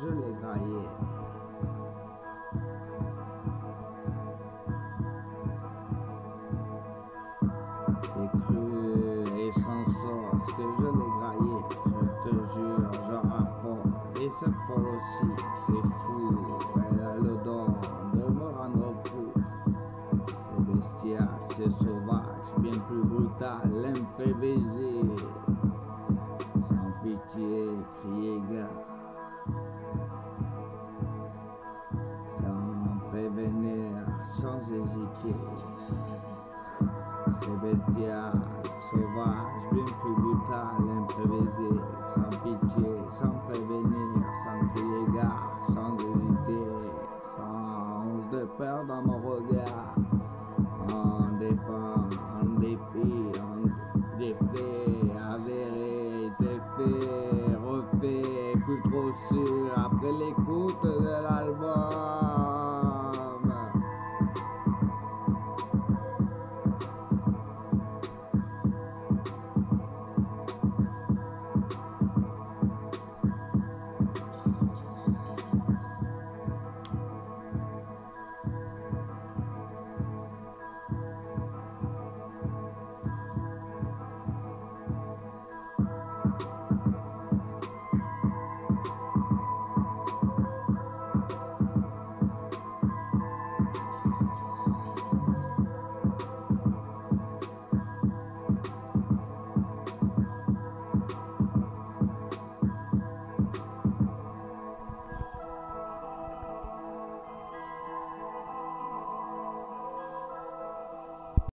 je l'ai gagné. C'est cru et sans sens que je l'ai gagné, je te jure, j'en rapporte. Et cette fois aussi, c'est fou, elle a le don de me rendre fou. C'est bestial, c'est sauvage, bien plus brutal, imprévisible. Sans pitié, crier gars. sans hésiter. C'est bestial, sauvage, bien plus brutal, imprévisible, sans pitié, sans prévenir, sans crier gare, sans hésiter, sans de peur dans mon regard. En dépend, en dépit, en défait, avéré, défait, refait, plus trop sûr, après l'écoute de l'album.